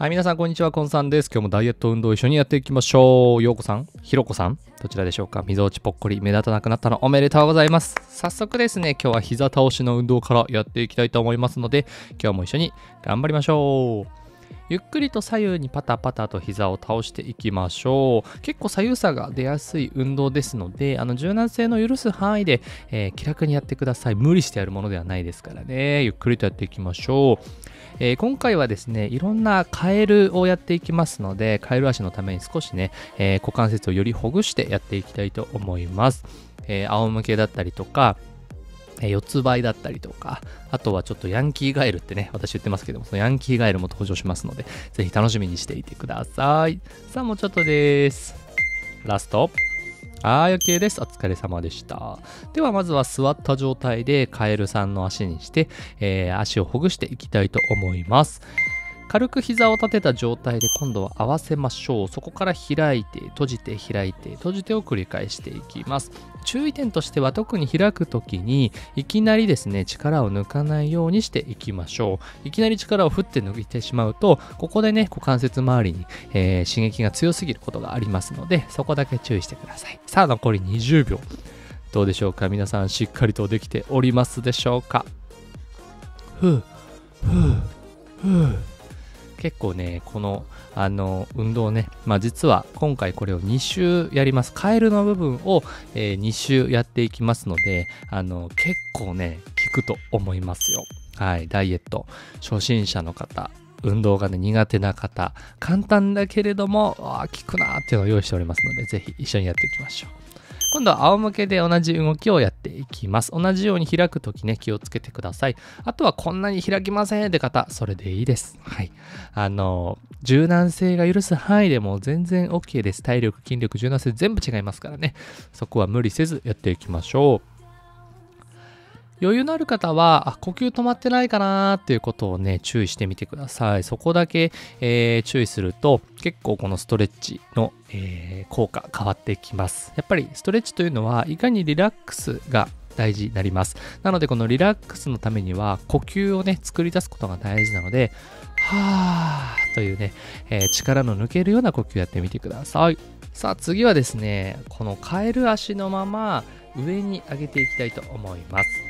はい、皆さん、こんにちは。コンさんです。今日もダイエット運動を一緒にやっていきましょう。ようこさん、ひろこさん、どちらでしょうか？溝落ちぽっこり、目立たなくなったのおめでとうございます。早速ですね、今日は膝倒しの運動からやっていきたいと思いますので、今日も一緒に頑張りましょう。ゆっくりと左右にパタパタと膝を倒していきましょう。結構左右差が出やすい運動ですので、あの柔軟性の許す範囲で、えー、気楽にやってください。無理してやるものではないですからね。ゆっくりとやっていきましょう。えー、今回はですね、いろんなカエルをやっていきますので、カエル足のために少しね、えー、股関節をよりほぐしてやっていきたいと思います。えー、仰向けだったりとか、え四つ倍だったりとか、あとはちょっとヤンキーガエルってね、私言ってますけども、そのヤンキーガエルも登場しますので、ぜひ楽しみにしていてください。さあ、もうちょっとです。ラスト。はい、OK です。お疲れ様でした。では、まずは座った状態でカエルさんの足にして、えー、足をほぐしていきたいと思います。軽く膝を立てた状態で今度は合わせましょう。そこから開いて、閉じて、開いて、閉じてを繰り返していきます。注意点としては特に開くときにいきなりですね、力を抜かないようにしていきましょう。いきなり力を振って抜いてしまうと、ここでね、股関節周りに、えー、刺激が強すぎることがありますので、そこだけ注意してください。さあ、残り20秒。どうでしょうか？皆さんしっかりとできておりますでしょうか？ふう、ふう、ふう。結構ね、この、あの、運動ね、まあ実は今回これを2週やります。カエルの部分を、えー、2週やっていきますので、あの、結構ね、効くと思いますよ。はい、ダイエット、初心者の方、運動がね、苦手な方、簡単だけれども、あ効くなーっていうのを用意しておりますので、ぜひ一緒にやっていきましょう。今度は仰向けで同じ動きをやっていきます。同じように開くときね、気をつけてください。あとはこんなに開きませんって方、それでいいです。はい。あの、柔軟性が許す範囲でも全然 OK です。体力、筋力、柔軟性全部違いますからね。そこは無理せずやっていきましょう。余裕のある方は、あ、呼吸止まってないかなっていうことをね、注意してみてください。そこだけ、えー、注意すると、結構このストレッチの、えー、効果変わってきます。やっぱりストレッチというのは、いかにリラックスが大事になります。なので、このリラックスのためには、呼吸をね、作り出すことが大事なので、はーというね、えー、力の抜けるような呼吸やってみてください。さあ、次はですね、このカエル足のまま上に上げていきたいと思います。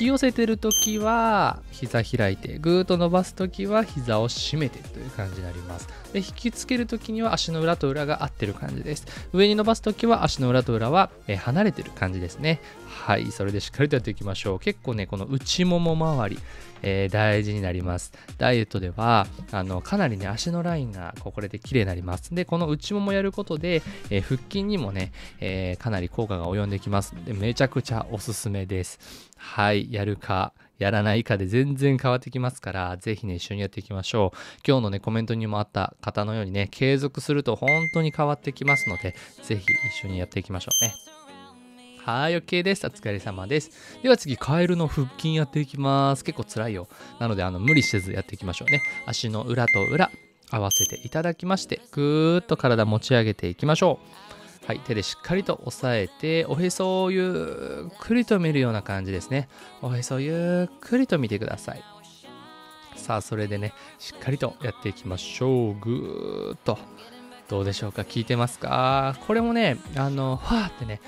き寄せてる時は膝開いてぐーっと伸ばす時は膝を締めてという感じになります。で引きつける時には足の裏と裏が合ってる感じです。上に伸ばす時は足の裏と裏は、離れてる感じですね。はいそれでしっかりとやっていきましょう結構ねこの内もも周りえー、大事になります。ダイエットでは、あの、かなりね、足のラインがこれで綺麗になります。で、この内ももやることで、えー、腹筋にもね、えー、かなり効果が及んできますで、めちゃくちゃおすすめです。はい、やるか、やらないかで全然変わってきますから、ぜひね、一緒にやっていきましょう。今日のね、コメントにもあった方のようにね、継続すると本当に変わってきますので、ぜひ一緒にやっていきましょうね。はい、OK です。お疲れ様です。では次、カエルの腹筋やっていきます。結構辛いよ。なので、あの、無理せずやっていきましょうね。足の裏と裏、合わせていただきまして、ぐーっと体持ち上げていきましょう。はい、手でしっかりと押さえて、おへそをゆっくりと見るような感じですね。おへそをゆっくりと見てください。さあ、それでね、しっかりとやっていきましょう。ぐーっと。どうでしょうか？聞いてますか？これもね、あの、ふわーってね、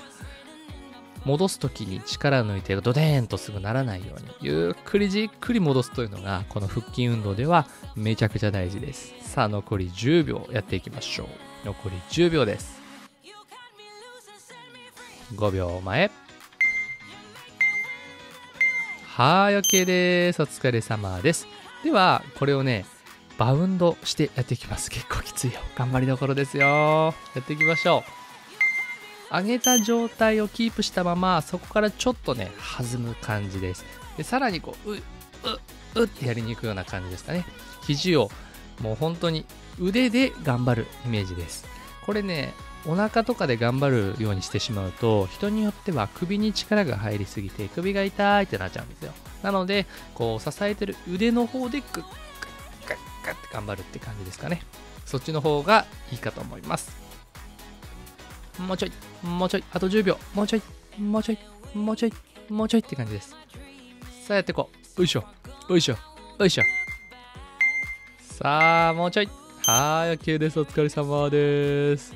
戻す時に力抜いてドデーンとすぐならないようにゆっくりじっくり戻すというのがこの腹筋運動ではめちゃくちゃ大事です。さあ残り10秒やっていきましょう。残り10秒です。5秒前。はい OK です。お疲れ様です。ではこれをねバウンドしてやっていきます。結構きついよ。頑張りどころですよ。やっていきましょう。上げた状態をキープしたままそこからちょっとね弾む感じです。でさらにこううううってやりに行くような感じですかね。肘をもう本当に腕で頑張るイメージです。これねお腹とかで頑張るようにしてしまうと人によっては首に力が入りすぎて首が痛いってなっちゃうんですよ。なのでこう支えてる腕の方でグッグッグッグッって頑張るって感じですかね。そっちの方がいいかと思います。もうちょい、もうちょい、あと10秒、もうちょい、もうちょい、もうちょい、もうちょいって感じです。さあやっていこう。よいしょ、よいしょ、よいしょ。さあ、もうちょい。はい、OK です。お疲れ様です。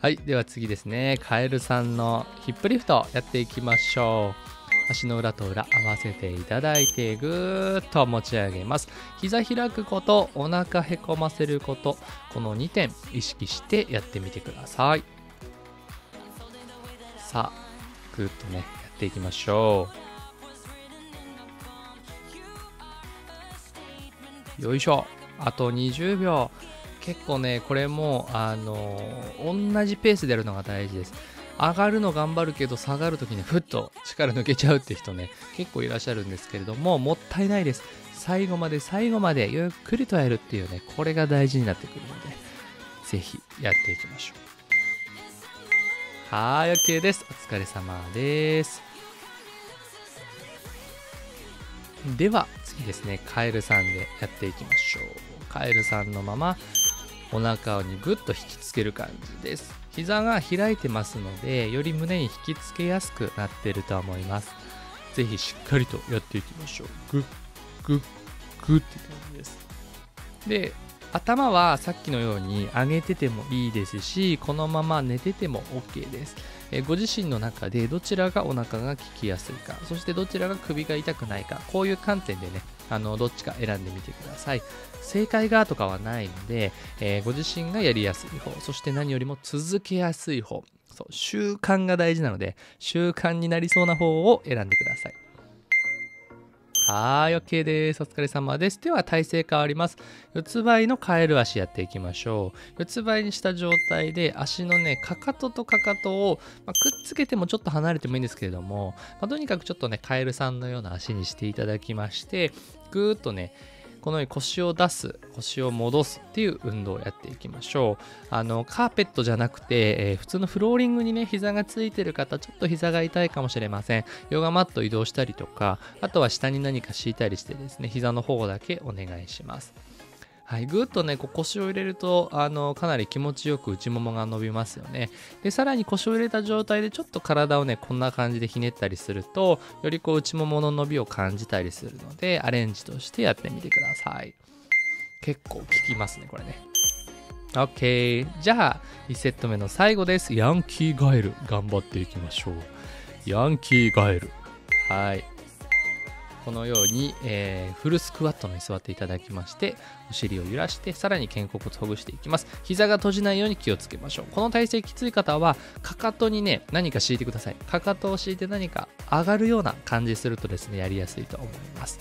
はい、では次ですね。カエルさんのヒップリフトやっていきましょう。足の裏と裏合わせていただいてぐーっと持ち上げます膝開くことお腹へこませることこの2点意識してやってみてくださいさあぐーっとねやっていきましょう。よいしょ。あと20秒。結構ねこれもあの同じペースでやるのが大事です。上がるの頑張るけど下がるときにふっと力抜けちゃうって人ね結構いらっしゃるんですけれどももったいないです。最後まで最後までゆっくりとやるっていうねこれが大事になってくるのでぜひやっていきましょう。はい OK です。お疲れ様です。では次ですね。カエルさんでやっていきましょう。カエルさんのままお腹にぐっと引きつける感じです。膝が開いてますのでより胸に引きつけやすくなってると思います。ぜひしっかりとやっていきましょう。グッグッグッって感じです。で頭はさっきのように上げててもいいですしこのまま寝てても OK です。ご自身の中でどちらがお腹が効きやすいかそしてどちらが首が痛くないかこういう観点でねあのどっちか選んでみてください。正解がとかはないので、えー、ご自身がやりやすい方そして何よりも続けやすい方そう習慣が大事なので習慣になりそうな方を選んでください。はい、OK です。お疲れ様です。では、体勢変わります。四つ倍のカエル足やっていきましょう。四つ倍にした状態で、足のね、かかととかかとを、まあ、くっつけてもちょっと離れてもいいんですけれども、まあ、とにかくちょっとね、カエルさんのような足にしていただきまして、ぐーっとね、このように腰を出す、腰を戻すっていう運動をやっていきましょう。あの、カーペットじゃなくて、えー、普通のフローリングにね、膝がついてる方、ちょっと膝が痛いかもしれません。ヨガマット移動したりとか、あとは下に何か敷いたりしてですね、膝の方だけお願いします。はい、ぐっとね、こう腰を入れると、あの、かなり気持ちよく内ももが伸びますよね。で、さらに腰を入れた状態でちょっと体をね、こんな感じでひねったりすると、よりこう内ももの伸びを感じたりするので、アレンジとしてやってみてください。結構効きますね、これね。OK。じゃあ、1セット目の最後です。ヤンキーガエル。頑張っていきましょう。ヤンキーガエル。はい。このように、えー、フルスクワットのに座っていただきましてお尻を揺らしてさらに肩甲骨ほぐしていきます。膝が閉じないように気をつけましょう。この体勢きつい方はかかとにね何か敷いてください。かかとを敷いて何か上がるような感じするとですねやりやすいと思います。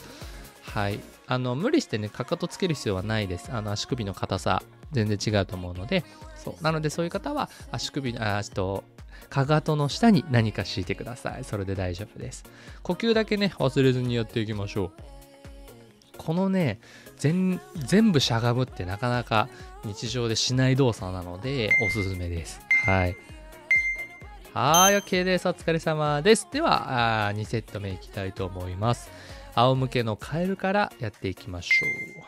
はい。あの無理してねかかとつける必要はないです。あの足首の硬さ。全然違うと思うのでそうなのでそういう方は足首あとかかとの下に何か敷いてください。それで大丈夫です。呼吸だけね、忘れずにやっていきましょう。このね、全部しゃがむってなかなか日常でしない動作なので、おすすめです。はい。はい、OK です。お疲れ様です。では、2セット目いきたいと思います。仰向けのカエルからやっていきましょう。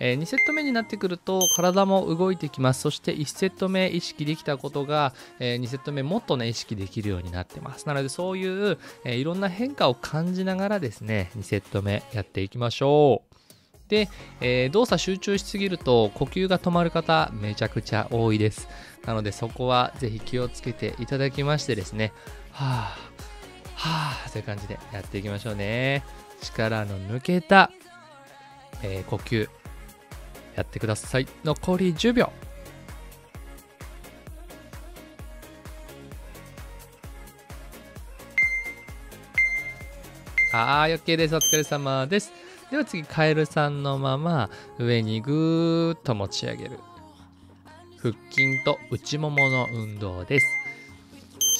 え、2セット目になってくると体も動いてきます。そして1セット目意識できたことが、え、2セット目もっとね意識できるようになってます。なのでそういう、えー、いろんな変化を感じながらですね2セット目やっていきましょう。で、えー、動作集中しすぎると呼吸が止まる方めちゃくちゃ多いです。なのでそこはぜひ気をつけていただきましてですねはあはあという感じでやっていきましょうね。力の抜けた、えー、呼吸。やってください残り10秒はい、OK です。お疲れ様です。では次、カエルさんのまま上にぐーっと持ち上げる。腹筋と内ももの運動です。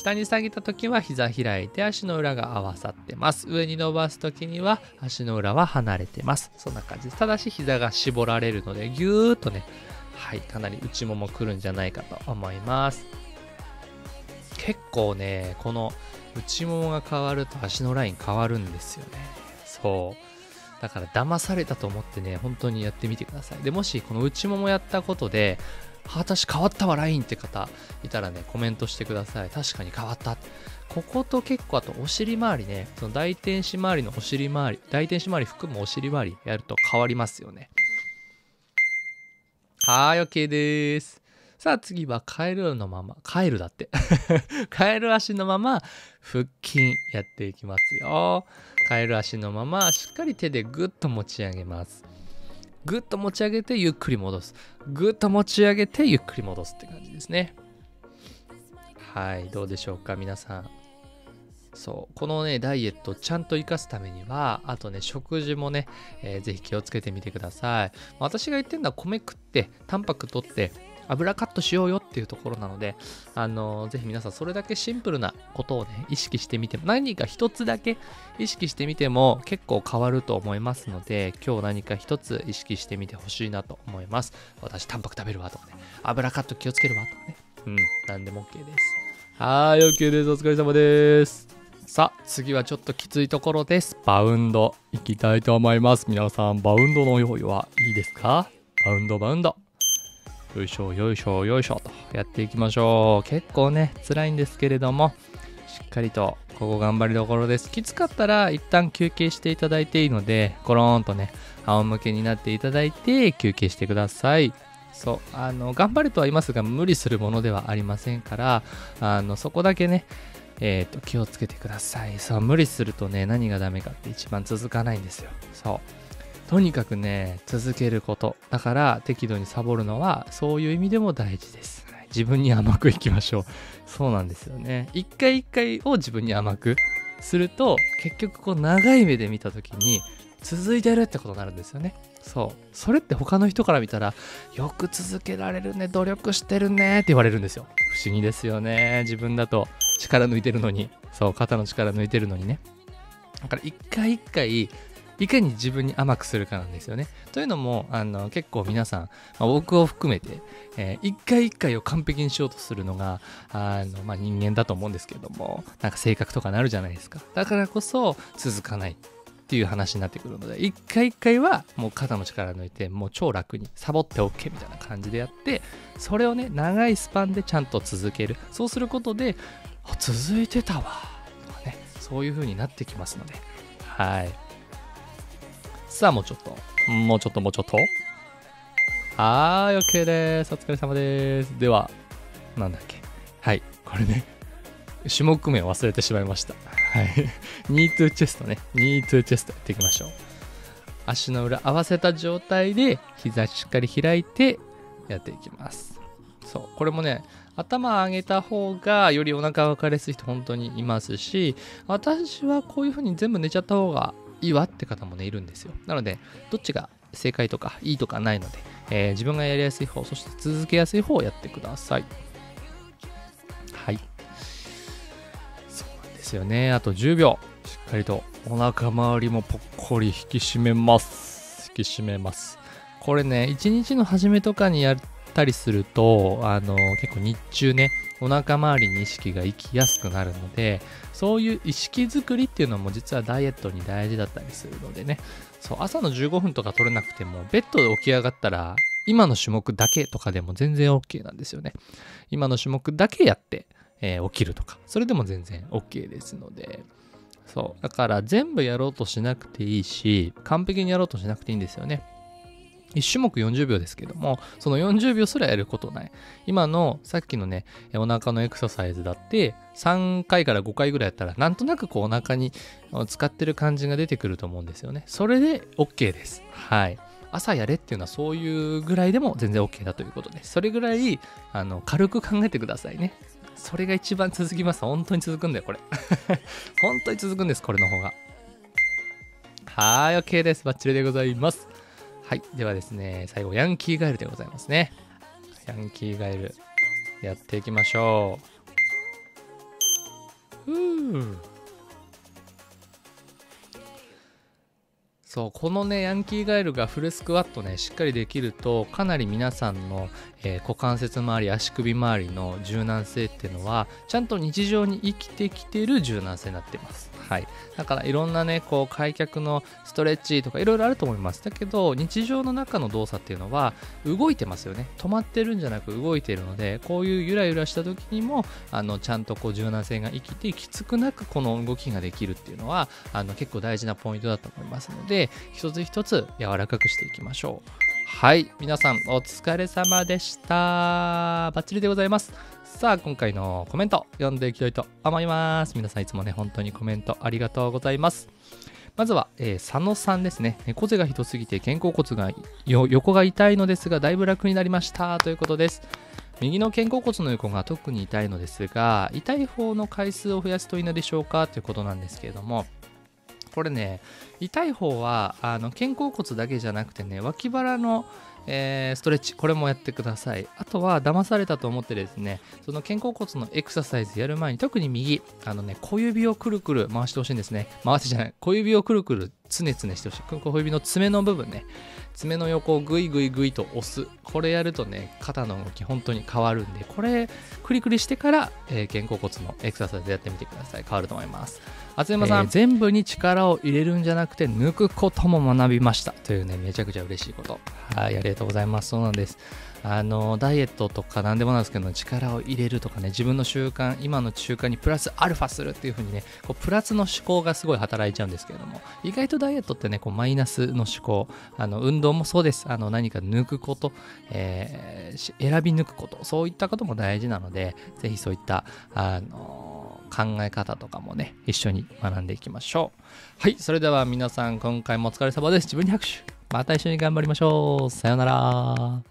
下に下げた時は膝開いて足の裏が合わさってます。上に伸ばす時には足の裏は離れてます。そんな感じ。ただし膝が絞られるのでぎゅーっとね、はい、かなり内ももくるんじゃないかと思います。結構ね、この内ももが変わると足のライン変わるんですよね。そう。だから騙されたと思ってね、本当にやってみてください。で、もしこの内ももやったことで、私変わったわ、LINE って方いたらね、コメントしてください。確かに変わった。ここと結構あとお尻周りね、その大天使周りのお尻周り、大天使周り含むお尻周りやると変わりますよね。はい OK ですさあ次はカエルのままカエルだって カエル足のまま腹筋やっていきますよカエル足のまましっかり手でグッと持ち上げますぐっと持ち上げてゆっくり戻す。ぐっと持ち上げてゆっくり戻すって感じですね。はいどうでしょうか皆さん。そうこのねダイエットをちゃんと活かすためにはあとね食事もね、えー、ぜひ気をつけてみてください。私が言ってるのは米食ってタンパク取って油カットしようよっていうところなので、あのー、ぜひ皆さんそれだけシンプルなことをね、意識してみても、何か一つだけ意識してみても結構変わると思いますので、今日何か一つ意識してみてほしいなと思います。私、タンパク食べるわとかね、油カット気をつけるわとかね、うん、なんでも OK です。はい、OK です。お疲れ様です。さあ、次はちょっときついところです。バウンド、いきたいと思います。皆さん、バウンドの用意はいいですか？バウンド、バウンド。よいしょよいしょよいしょと。やっていきましょう。結構ね辛いんですけれどもしっかりとここ頑張りどころです。きつかったら一旦休憩していただいていいのでコローンとね仰向けになっていただいて休憩してください。そうあの頑張るとは言いますが無理するものではありませんからあのそこだけねえーと、と気をつけてください。そう無理するとね何がダメかって一番続かないんですよ。そう。とにかくね、続けること。だから適度にサボるのはそういう意味でも大事です。自分に甘くいきましょう。そうなんですよね。一回一回を自分に甘くすると結局こう長い目で見た時に続いてるってことになるんですよね。そう。それって他の人から見たらよく続けられるね、努力してるねって言われるんですよ。不思議ですよね。自分だと力抜いてるのに。そう、肩の力抜いてるのにね。だから一回一回いかに自分に甘くするかなんですよね。というのも、あの結構皆さん、まあ、僕を含めて、えー、一回一回を完璧にしようとするのが、あのまあ、人間だと思うんですけれども、なんか性格とかなるじゃないですか。だからこそ続かない。っていう話になってくるので、一回一回はもう肩の力抜いて、もう超楽にサボって OK みたいな感じでやって、それをね、長いスパンでちゃんと続ける。そうすることで、続いてたわ。とかね、そういう風になってきますので、はい。さあ、もうちょっと。もうちょっと、もうちょっと。はーい、OK です。お疲れ様です。では、なんだっけ。はい、これね、種目名を忘れてしまいました。はい。ニートゥチェストね。ニートゥチェストやっていきましょう。足の裏合わせた状態で、膝しっかり開いてやっていきます。そう。これもね、頭上げた方がよりお腹が分かりやすい人本当にいますし、私はこういう風に全部寝ちゃった方がいいわって方もね、いるんですよ。なので、どっちが正解とかいいとかないので、えー、自分がやりやすい方、そして続けやすい方をやってください。はい。そうなんですよね。あと10秒。しっかりとお腹周りもぽっこり引き締めます。引き締めます。これね、一日の初めとかにやったりすると、あの結構日中ね、お腹周りに意識が行きやすくなるのでそういう意識づくりっていうのも実はダイエットに大事だったりするのでね。そう朝の15分とか取れなくてもベッドで起き上がったら今の種目だけとかでも全然 OK なんですよね。今の種目だけやって、えー、起きるとかそれでも全然 OK ですので。そうだから全部やろうとしなくていいし完璧にやろうとしなくていいんですよね。1種目40秒ですけども、その40秒すらやることない。今のさっきのね、お腹のエクササイズだって、3回から5回ぐらいやったら、なんとなくこうお腹に使ってる感じが出てくると思うんですよね。それで OK です。はい。朝やれっていうのはそういうぐらいでも全然 OK だということです。それぐらい、あの、軽く考えてくださいね。それが一番続きます。本当に続くんだよ、これ。本当に続くんです、これの方が。はい、OK です。バッチリでございます。はい。ではですね、最後、ヤンキーガエルでございますね。ヤンキーガエル、やっていきましょう。ふぅ。そう、このね、ヤンキーガエルがフルスクワットね、しっかりできると、かなり皆さんの、えー、股関節周り、足首周りの柔軟性っていうのは、ちゃんと日常に生きてきてる柔軟性になってます。はい。だからいろんなね、こう開脚のストレッチとかいろいろあると思います。だけど、日常の中の動作っていうのは動いてますよね。止まってるんじゃなく動いてるので、こういうゆらゆらした時にも、あの、ちゃんとこう柔軟性が生きて、きつくなくこの動きができるっていうのは、あの、結構大事なポイントだと思いますので、一つ一つ柔らかくしていきましょう。はい。皆さんお疲れ様でした。バッチリでございます。さあ今回のコメント読んでいきたいと思います。皆さんいつもね本当にコメントありがとうございます。まずは、えー、佐野さんですね。猫背がひどすぎて肩甲骨が横が痛いのですが、だいぶ楽になりました。ということです。右の肩甲骨の横が特に痛いのですが、痛い方の回数を増やすといいのでしょうか？ということなんですけれども、これね、痛い方はあの肩甲骨だけじゃなくてね、脇腹のえー、ストレッチ、これもやってください。あとは、騙されたと思ってですね、その肩甲骨のエクササイズやる前に、特に右、あのね、小指をくるくる回してほしいんですね。回してじゃない、小指をくるくるつねつねしてほしい。小指の爪の部分ね、爪の横をグイグイグイと押す。これやるとね、肩の動き本当に変わるんで、これ、クリクリしてから、えー、肩甲骨のエクササイズやってみてください。変わると思います。松山さん、えー、全部に力を入れるんじゃなくて、抜くことも学びました。というね、めちゃくちゃ嬉しいこと。はい、ありがとうございます。そうなんです。あのダイエットとか何でもなんですけど力を入れるとかね自分の習慣今の習慣にプラスアルファするっていう風にねこうプラスの思考がすごい働いちゃうんですけれども意外とダイエットってねこうマイナスの思考あの運動もそうです。あの何か抜くこと、えー、選び抜くことそういったことも大事なのでぜひそういったあの考え方とかもね一緒に学んでいきましょう。はいそれでは皆さん今回もお疲れ様です。自分に拍手。また一緒に頑張りましょう。さようなら。